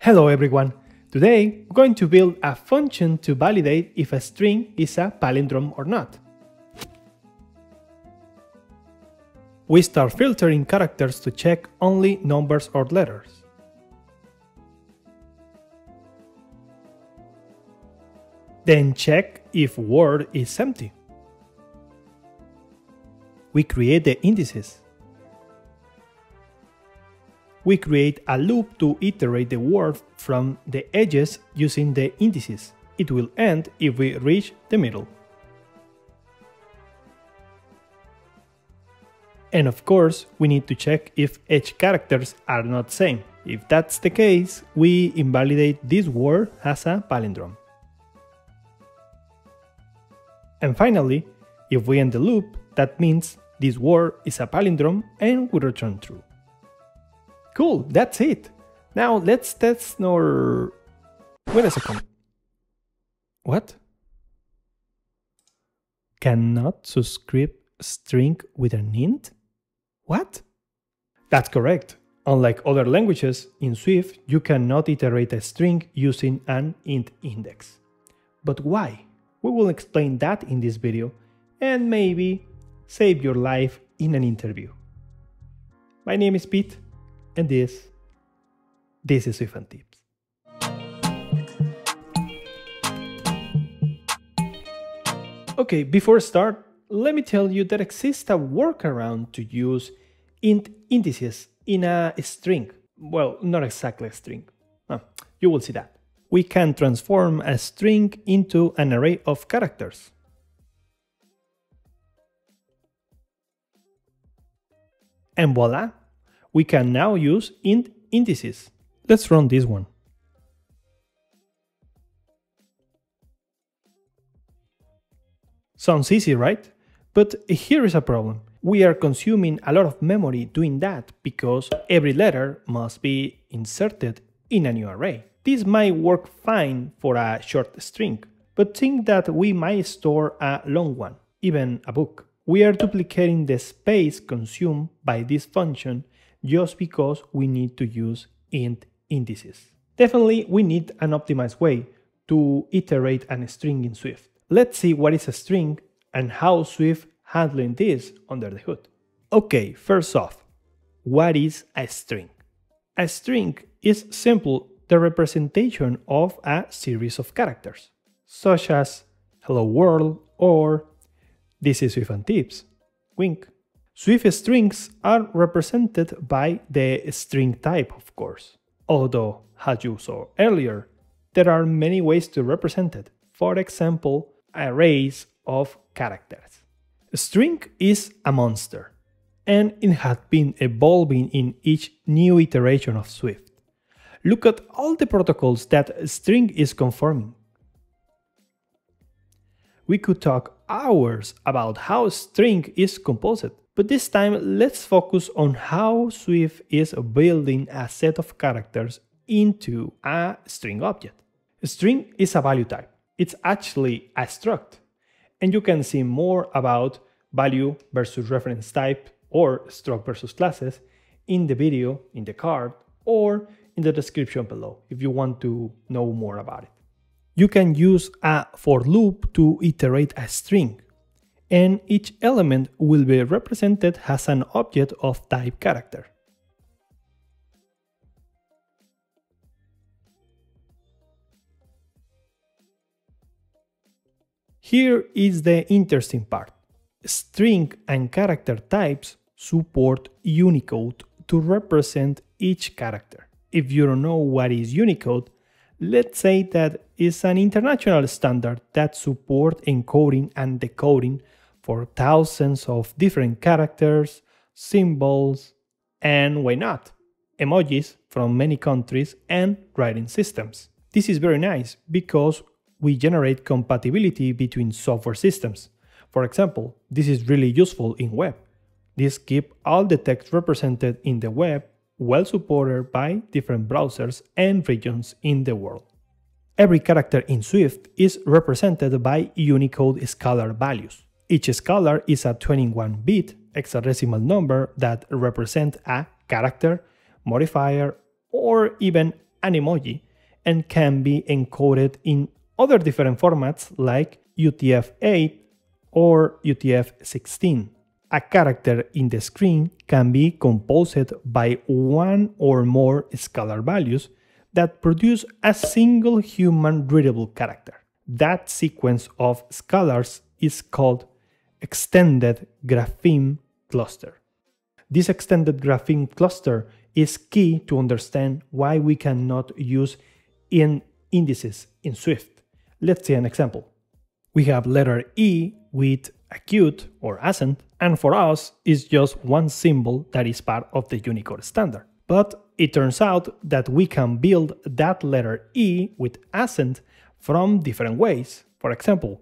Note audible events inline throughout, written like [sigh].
Hello everyone! Today we're going to build a function to validate if a string is a palindrome or not. We start filtering characters to check only numbers or letters. Then check if word is empty. We create the indices we create a loop to iterate the word from the edges using the indices. It will end if we reach the middle. And of course, we need to check if edge characters are not same. If that's the case, we invalidate this word as a palindrome. And finally, if we end the loop, that means this word is a palindrome and we return true. Cool, that's it. Now let's test our... Wait a second. What? Cannot subscript string with an int? What? That's correct. Unlike other languages, in Swift you cannot iterate a string using an int index. But why? We will explain that in this video and maybe save your life in an interview. My name is Pitt and this, this is Swift and Tips. Okay, before start, let me tell you that exists a workaround to use int indices in a string. Well, not exactly a string. Ah, you will see that. We can transform a string into an array of characters. And voila, we can now use int indices. Let's run this one. Sounds easy, right? But here is a problem. We are consuming a lot of memory doing that because every letter must be inserted in a new array. This might work fine for a short string, but think that we might store a long one, even a book. We are duplicating the space consumed by this function just because we need to use int indices. Definitely, we need an optimized way to iterate a string in Swift. Let's see what is a string and how Swift handling this under the hood. Okay, first off, what is a string? A string is simple the representation of a series of characters, such as hello world or this is Swift and Tips, wink. Swift strings are represented by the string type, of course. Although, as you saw earlier, there are many ways to represent it. For example, arrays of characters. A string is a monster, and it has been evolving in each new iteration of Swift. Look at all the protocols that string is conforming. We could talk hours about how string is composed. But this time, let's focus on how Swift is building a set of characters into a string object. A string is a value type. It's actually a struct. And you can see more about value versus reference type or struct versus classes in the video, in the card, or in the description below if you want to know more about it. You can use a for loop to iterate a string and each element will be represented as an object of type character. Here is the interesting part. String and character types support Unicode to represent each character. If you don't know what is Unicode, let's say that it's an international standard that supports encoding and decoding for thousands of different characters, symbols, and why not, emojis from many countries and writing systems. This is very nice because we generate compatibility between software systems. For example, this is really useful in web. This keeps all the text represented in the web well supported by different browsers and regions in the world. Every character in Swift is represented by Unicode scalar values. Each scalar is a 21-bit hexadecimal number that represents a character, modifier, or even an emoji and can be encoded in other different formats like UTF-8 or UTF-16. A character in the screen can be composed by one or more scalar values that produce a single human readable character. That sequence of scalars is called extended grapheme cluster. This extended grapheme cluster is key to understand why we cannot use int indices in Swift. Let's see an example. We have letter E with acute or accent, and for us it's just one symbol that is part of the Unicode standard. But it turns out that we can build that letter E with accent from different ways. For example,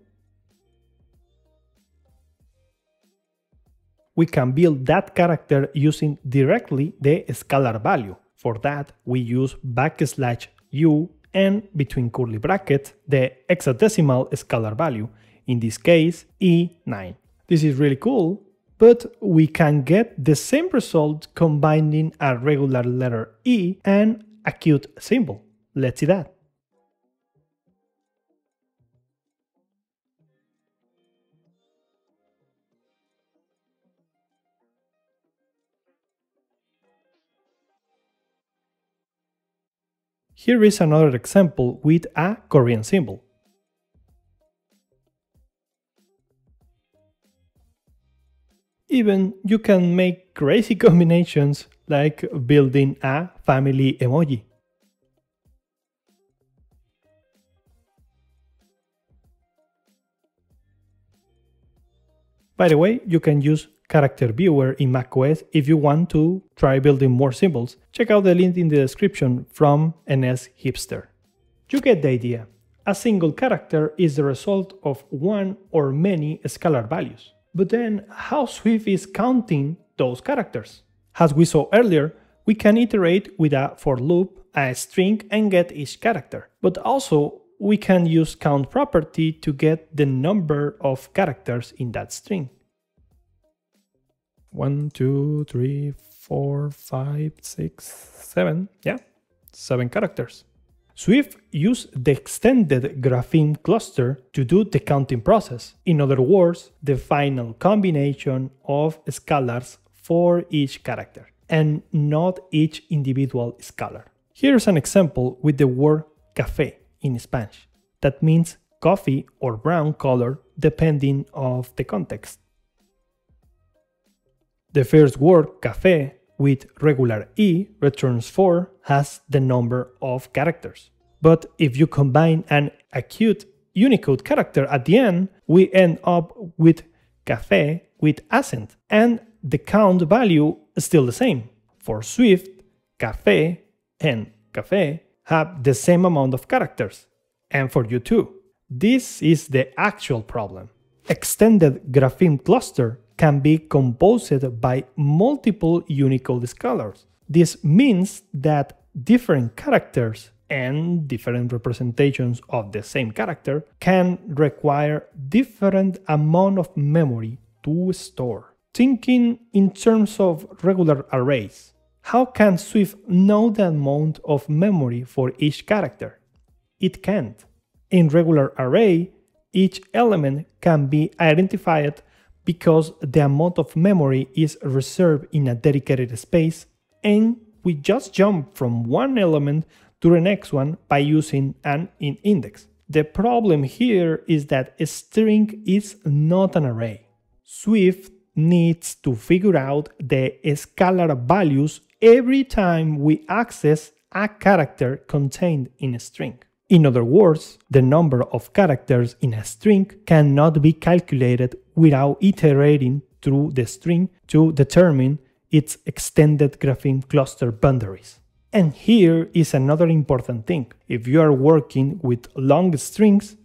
we can build that character using directly the scalar value. For that, we use backslash u and between curly brackets the hexadecimal scalar value, in this case E9. This is really cool, but we can get the same result combining a regular letter E and acute symbol. Let's see that. Here is another example with a Korean symbol. Even you can make crazy [laughs] combinations like building a family emoji. By the way, you can use Character Viewer in macOS if you want to try building more symbols. Check out the link in the description from NS Hipster. You get the idea. A single character is the result of one or many scalar values. But then, how Swift is counting those characters? As we saw earlier, we can iterate with a for loop, a string, and get each character. But also, we can use count property to get the number of characters in that string. One, two, three, four, five, six, seven. Yeah, seven characters. Swift used the extended grapheme cluster to do the counting process. In other words, the final combination of scalars for each character, and not each individual scalar. Here's an example with the word café in Spanish. That means coffee or brown color depending of the context. The first word, café, with regular E returns 4 has the number of characters. But if you combine an acute Unicode character at the end, we end up with café with accent, and the count value is still the same. For Swift, café and café have the same amount of characters, and for you too. This is the actual problem. Extended grapheme cluster can be composed by multiple Unicode scalars. This means that different characters and different representations of the same character can require different amount of memory to store. Thinking in terms of regular arrays, how can Swift know the amount of memory for each character? It can't. In regular array, each element can be identified because the amount of memory is reserved in a dedicated space and we just jump from one element to the next one by using an index. The problem here is that a string is not an array. Swift needs to figure out the scalar values every time we access a character contained in a string. In other words, the number of characters in a string cannot be calculated without iterating through the string to determine its extended grapheme cluster boundaries. And here is another important thing. If you are working with long strings,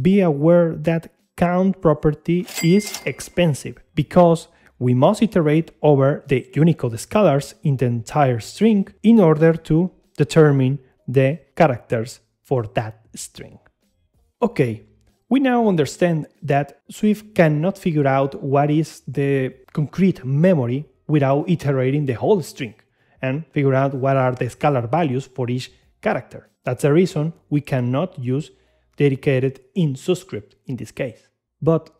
be aware that count property is expensive because we must iterate over the Unicode scalars in the entire string in order to determine the characters for that string. Okay, we now understand that Swift cannot figure out what is the concrete memory without iterating the whole string and figure out what are the scalar values for each character. That's the reason we cannot use dedicated in subscript in this case. But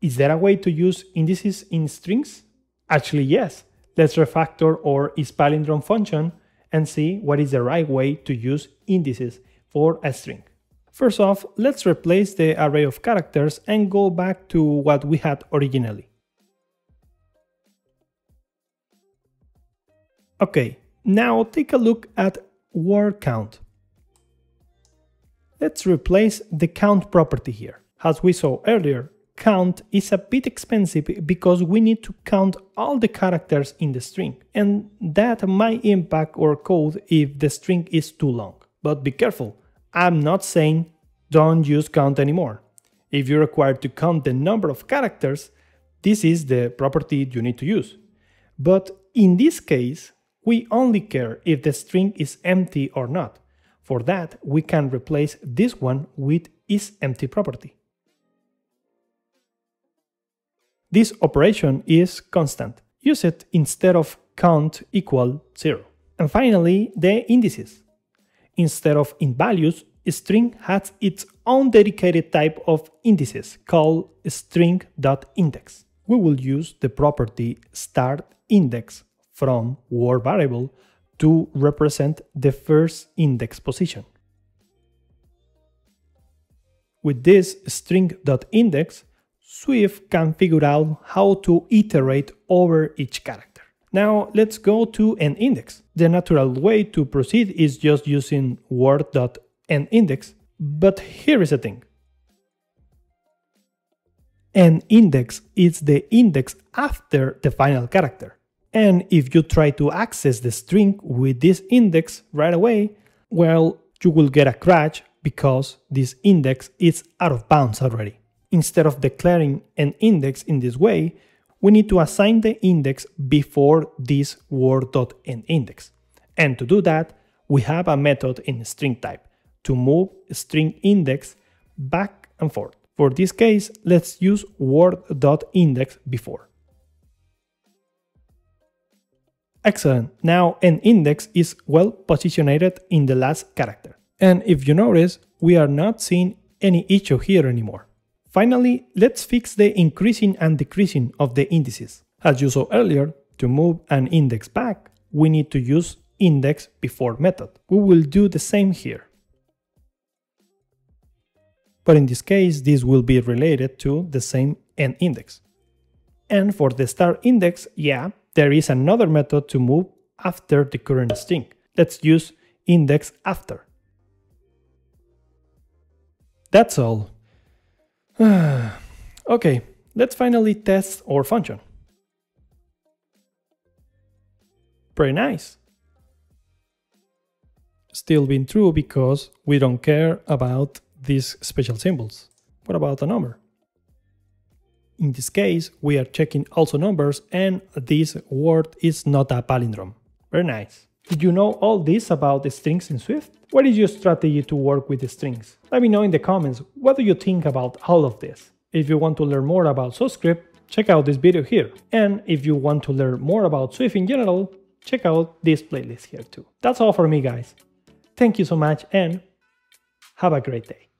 is there a way to use indices in strings? Actually, yes. Let's refactor our ispalindrome function and see what is the right way to use indices for a string. First off, let's replace the array of characters and go back to what we had originally. Okay, now take a look at word count. Let's replace the count property here. As we saw earlier, count is a bit expensive because we need to count all the characters in the string, and that might impact our code if the string is too long. But be careful, I'm not saying don't use count anymore. If you're required to count the number of characters, this is the property you need to use. But in this case, we only care if the string is empty or not. For that, we can replace this one with isEmpty property. This operation is constant. Use it instead of count equal 0. And finally, the indices. Instead of int values, string has its own dedicated type of indices called string.index. We will use the property startIndex from word variable to represent the first index position. With this string.index, Swift can figure out how to iterate over each character. Now let's go to an index. The natural way to proceed is just using word.endIndex, but here is a thing. End index is the index after the final character. And if you try to access the string with this index right away, well, you will get a crash because this index is out of bounds already. Instead of declaring an index in this way, we need to assign the index before this word.endIndex. And to do that, we have a method in string type to move string index back and forth. For this case, let's use word.index before. Excellent. Now end index is well positioned in the last character. And if you notice, we are not seeing any issue here anymore. Finally, let's fix the increasing and decreasing of the indices. As you saw earlier, to move an index back, we need to use index before method. We will do the same here. But in this case, this will be related to the same end index. And for the start index, yeah, there is another method to move after the current string. Let's use index after. That's all. [sighs] okay, let's finally test our function. Pretty nice. Still being true because we don't care about these special symbols. What about a number? In this case, we are checking also numbers and this word is not a palindrome. Very nice. Did you know all this about the strings in Swift? What is your strategy to work with the strings? Let me know in the comments what do you think about all of this. If you want to learn more about Subscript, check out this video here. And if you want to learn more about Swift in general, check out this playlist here too. That's all for me guys. Thank you so much and have a great day.